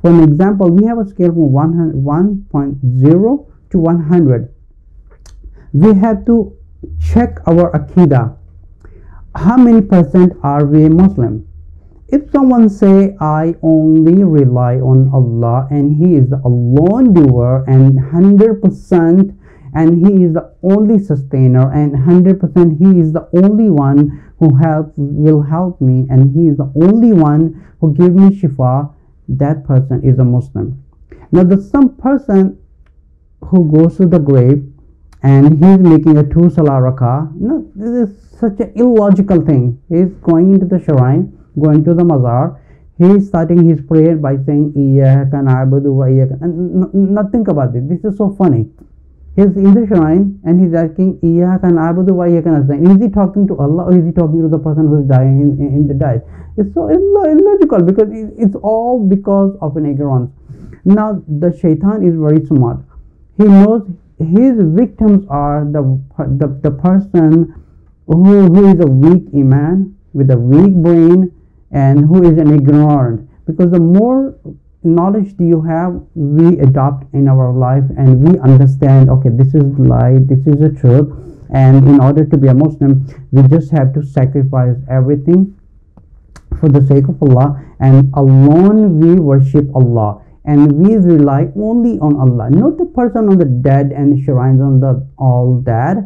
For an example, we have a scale from 1.0 to 100. We have to check our aqeedah. How many percent are we Muslim? If someone say, I only rely on Allah and He is the alone doer and 100% and He is the only sustainer and 100% He is the only one who helps, will help me and He is the only one who give me shifa, that person is a Muslim. Now there's some person who goes to the grave and he's making a two salah rakah. No, this is such an illogical thing. He's going into the shrine going to the mazar he is starting his prayer by saying iyyaka na'budu wa iyyaka and nothing about it this is so funny he's in the shrine and he's asking is he talking to allah or is he talking to the person who's dying in, in, in the diet? It's so illogical because it's all because of an ignorance. Now the shaitan is very smart. He knows his victims are the the, the person who, who is a weak iman with a weak brain and who is an ignorant. Because the more knowledge do you have we adopt in our life and we understand okay this is light this is the truth. And in order to be a muslim we just have to sacrifice everything for the sake of allah. And alone we worship allah. And we rely only on allah. Not the person on the dead and shrines on the all that